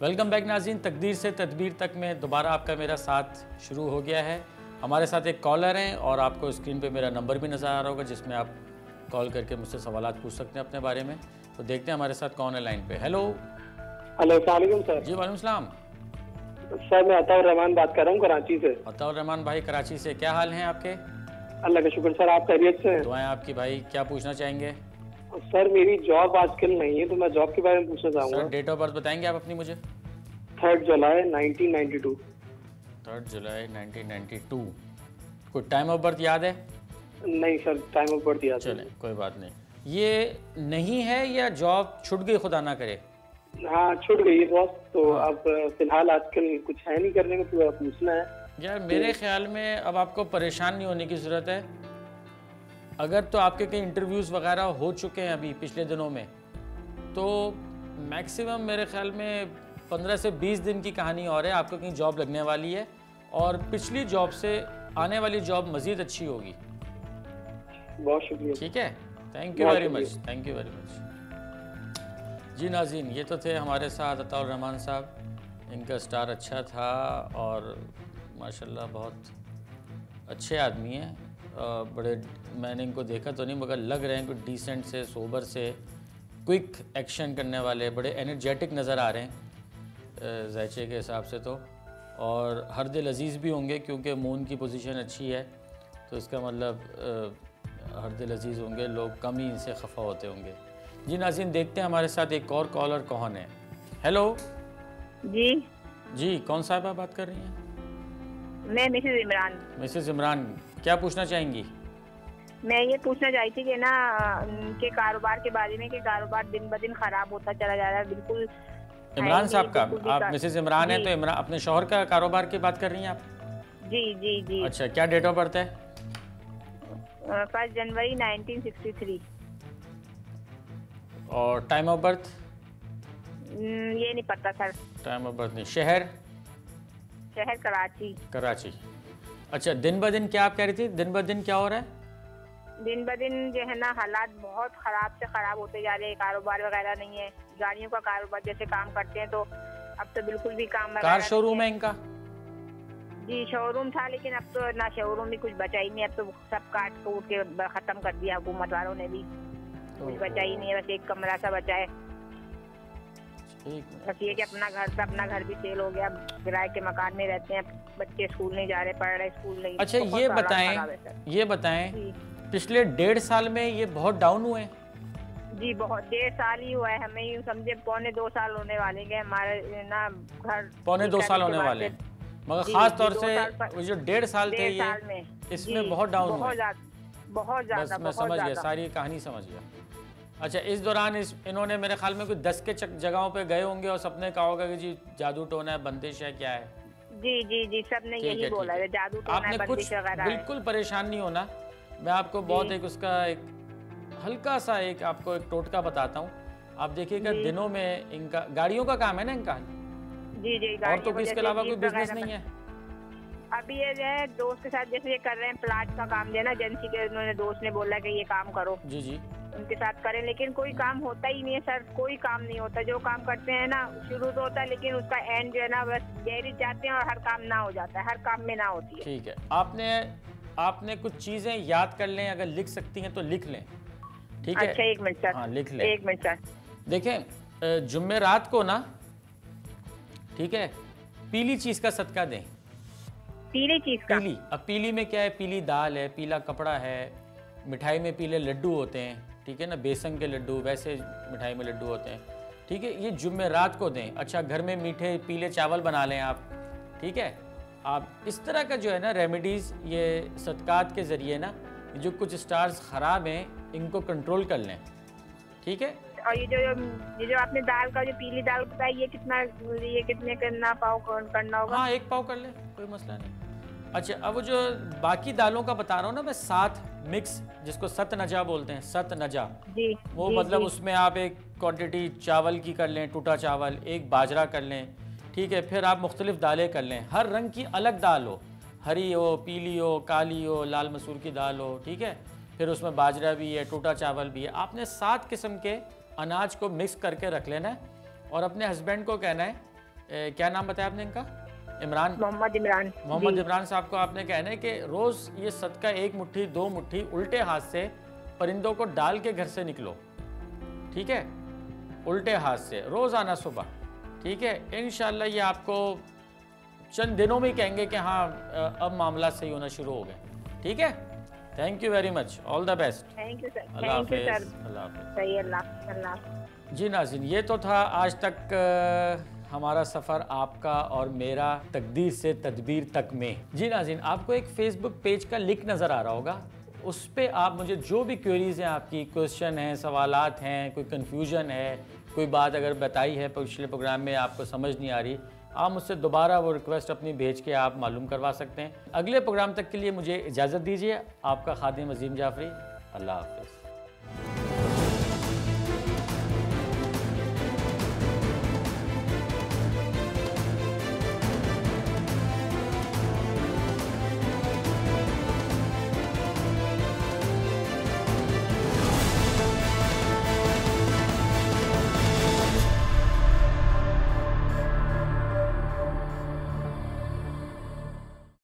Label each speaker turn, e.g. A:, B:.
A: Welcome back नाजीन तकदीर से तदबीर तक में दोबारा आपका मेरा साथ शुरू हो गया है। हमारे साथ एक कॉलर हैं और आपको स्क्रीन पे मेरा नंबर भी नज़र आ रहा होगा जिसमें आप कॉल करके मुझसे सवाल पूछ सकते हैं अपने बारे में। तो देखते हैं हमारे साथ कौन है लाइन पे। हेलो
B: हेलो सर
A: जी वालेकुम सलाम।
B: सर मैं अताउर रहमान बात कर रहा हूँ कराची से।
A: अताउर रहमान भाई कराची से क्या हाल हैं आपके?
B: अल्लाह का शुक्र सर आप खैरियत से
A: दुआएँ आपकी भाई क्या पूछना चाहेंगे?
B: सर मेरी जॉब आजकल नहीं है तो मैं जॉब के बारे में पूछना चाहूँगा।
A: डेट ऑफ़ बर्थ बताएँगे आप अपनी मुझे?
B: थर्ड जुलाई 1992
A: थर्ड जुलाई 1992 कोई टाइम ऑफ़ बर्थ याद है?
B: नहीं सर टाइम ऑफ़ बर्थ याद
A: चलें कोई बात नहीं। ये नहीं है या जॉब छूट गई खुदा ना करे?
B: हाँ छूट गई है बॉस तो अब फ़िलहाल आजकल कुछ है नहीं करने को तो पूछना है।
A: यार मेरे ख्याल में अब आपको परेशान नहीं होने की ज़रूरत है। अगर तो आपके कई इंटरव्यूज़ वगैरह हो चुके हैं अभी पिछले दिनों में तो मैक्सिमम मेरे ख्याल में 15 से 20 दिन की कहानी और है आपको कहीं जॉब लगने वाली है और पिछली जॉब से आने वाली जॉब मज़ीद अच्छी होगी।
B: बहुत शुक्रिया।
A: ठीक है? Thank you very much thank you very much जी नाजीन ये तो थे हमारे साथ अताउर रहमान साहब। इनका स्टार अच्छा था और माशाल्लाह बहुत अच्छे आदमी हैं। बड़े मैंने इनको देखा तो नहीं मगर लग रहे हैं कुछ डिसेंट से सोबर से क्विक एक्शन करने वाले बड़े एनर्जेटिक नज़र आ रहे हैं जायचे के हिसाब से तो। और हर दिल अज़ीज़ भी होंगे क्योंकि मून की पोजीशन अच्छी है तो इसका मतलब हर दिल अज़ीज़ होंगे लोग कम ही इनसे खफा होते होंगे। जी नाजिन देखते हैं हमारे साथ एक और कॉलर कौन है। हेलो
C: जी।
A: जी कौन साहबा बात कर रही हैं?
C: मैं मिसेज इमरान।
A: मिसेस इमरान। क्या पूछना चाहेंगी?
C: मैं ये पूछना चाहती थी कि ना के कारोबार के बारे में कि कारोबार दिन ब दिन खराब होता चला जा रहा है बिल्कुल
A: इमरान साहब का आप मिसेस इमरान हैं। तो इमरान अपने शोहर का कारोबार की बात कर रही हैं आप?
C: जी जी जी।
A: अच्छा क्या डेट ऑफ़ बर्थ है?
C: फ़र्स्ट जनवरी 1963
A: और टाइम ऑफ़ बर्थ
C: ये नहीं पता सर।
A: टाइम ऑफ़ बर्थ नहीं शहर?
C: शहर कराची।
A: कराची। अच्छा दिन ब दिन क्या आप कह रही थी? दिन ब दिन क्या हो रहा है?
C: दिन ब दिन जो है ना हालात बहुत खराब से खराब होते जा रहे हैं। कारोबार वगैरह नहीं है गाड़ियों का कारोबार जैसे काम करते हैं तो अब तो बिल्कुल भी काम
A: कार शोरूम है। इनका?
C: जी शोरूम था लेकिन अब तो ना शोरूम भी कुछ बचा ही नहीं। अब तो सब काट कूट के खत्म कर दिया हुकूमत वालों ने भी। कुछ बचा ही नहीं है बस एक कमरा सा बचा है। बस ये कि अपना घर था अपना घर भी सेल हो गया किराए के मकान में रहते हैं बच्चे स्कूल नहीं जा रहे पढ़ रहे स्कूल नहीं।
A: अच्छा
C: बहुत
A: ये बताएँ ये बताएँ पिछले डेढ़ साल में ये बहुत डाउन हुए
C: जी बहुत डेढ़ साल ही हुआ है हमें यूँ समझे पौने दो साल होने वाले हैं हमारे ना घर
A: पौने दो साल होने वाले मगर ख़ास तौर से जो डेढ़ साल थे ये इसमें बहुत डाउन
C: बहुत ज़्यादा बहुत ज़्यादा
A: मैं समझ गया सारी कहानी समझ गया। अच्छा इस दौरान इस इन्होंने मेरे ख्याल में कोई दस के जगहों पे गए होंगे और सबने कहा होगा कि जी जादू टोना है बंदिश है क्या है?
C: जी जी जी
A: सबने है,
C: यही बोला
A: है।
C: है जादू टोना
A: आपने
C: बंदिश
A: कुछ बिल्कुल परेशान नहीं होना। मैं आपको बहुत एक उसका एक हल्का सा एक आपको एक टोटका बताता हूँ। आप देखिएगा दिनों में इनका गाड़ियों का काम है ना इनका?
C: जी जी
A: और तो इसके अलावा कोई बिज़नेस नहीं है?
C: अभी ये जो है दोस्त के साथ जैसे ये कर रहे हैं प्लाट का काम जो है ना एजेंसी के उन्होंने दोस्त ने बोला कि ये काम करो।
A: जी जी।
C: उनके साथ करें लेकिन कोई काम होता ही नहीं है सर। कोई काम नहीं होता। जो काम करते हैं ना शुरू तो होता है लेकिन उसका एंड जो है ना बस गहरी जाते हैं और हर काम ना हो जाता है हर काम में ना होती है।
A: ठीक है। आपने आपने कुछ चीज़ें याद कर लें अगर लिख सकती हैं तो लिख लें। ठीक
C: अच्छा
A: है
C: एक मिनट सर।
A: हाँ लिख लें।
C: एक मिनट सर।
A: देखें जुम्मेरात को ना ठीक है पीली चीज़ का सदका दें।
C: पीली चीज़ का?
A: पीली। अब पीली में क्या है? पीली दाल है पीला कपड़ा है मिठाई में पीले लड्डू होते हैं। ठीक है ना बेसन के लड्डू वैसे मिठाई में लड्डू होते हैं। ठीक है ये जुम्मेरात को दें। अच्छा घर में मीठे पीले चावल बना लें आप। ठीक है? आप इस तरह का जो है ना रेमेडीज़ ये सदकात के ज़रिए ना जो कुछ स्टार्स ख़राब हैं इनको कंट्रोल कर लें। ठीक है?
C: और ये जो ये जो आपने दाल का जो पीली दाल बताई ये कितना ये कितने करना पाव करना होगा?
A: हाँ एक पाव कर ले कोई मसला नहीं। अच्छा अब वो जो बाकी दालों का बता रहा हूँ ना मैं सात मिक्स जिसको सत नजा बोलते हैं सत नजा
C: जी
A: वो
C: जी,
A: मतलब
C: जी।
A: उसमें आप एक क्वांटिटी चावल की कर लें टूटा चावल एक बाजरा कर लें ठीक है फिर आप मुख्तलिफ़ दालें कर लें। हर रंग की अलग दाल हो। हरी हो पीली हो काली हो लाल मसूर की दाल हो ठीक है? फिर उसमें बाजरा भी है टूटा चावल भी है। आपने सात किस्म के अनाज को मिक्स करके रख लेना है और अपने हस्बैंड को कहना है। ए, क्या नाम बताया आपने इनका? इमरान
C: मोहम्मद इमरान।
A: मोहम्मद इमरान साहब को आपने कहना है कि रोज़ ये सदका एक मुट्ठी दो मुट्ठी उल्टे हाथ से परिंदों को डाल के घर से निकलो। ठीक है? उल्टे हाथ से रोज़ आना सुबह। ठीक है? इन ये आपको चंद दिनों में कहेंगे कि हाँ अब मामला सही होना शुरू हो गए ठीक है? Thank you very much all the best
C: thank you sir
A: अल्लाह हाफिज़। अल्लाह हाफिज़।
C: सही अल्लाह अल्लाह।
A: जी नाजिन ये तो था आज तक हमारा सफ़र आपका और मेरा तकदीर से तदबीर तक में। जी नाजिन आपको एक फ़ेसबुक पेज का लिंक नज़र आ रहा होगा। उस पर आप मुझे जो भी क्वेरीज़ हैं, आपकी क्वेश्चन हैं, सवालात हैं, कोई कन्फ्यूज़न है, कोई बात अगर बताई है पिछले प्रोग्राम में आपको समझ नहीं आ रही, आप मुझसे दोबारा वो रिक्वेस्ट अपनी भेज के आप मालूम करवा सकते हैं। अगले प्रोग्राम तक के लिए मुझे इजाज़त दीजिए। आपका खादिम अजीम जाफरी, अल्लाह हाफिज़।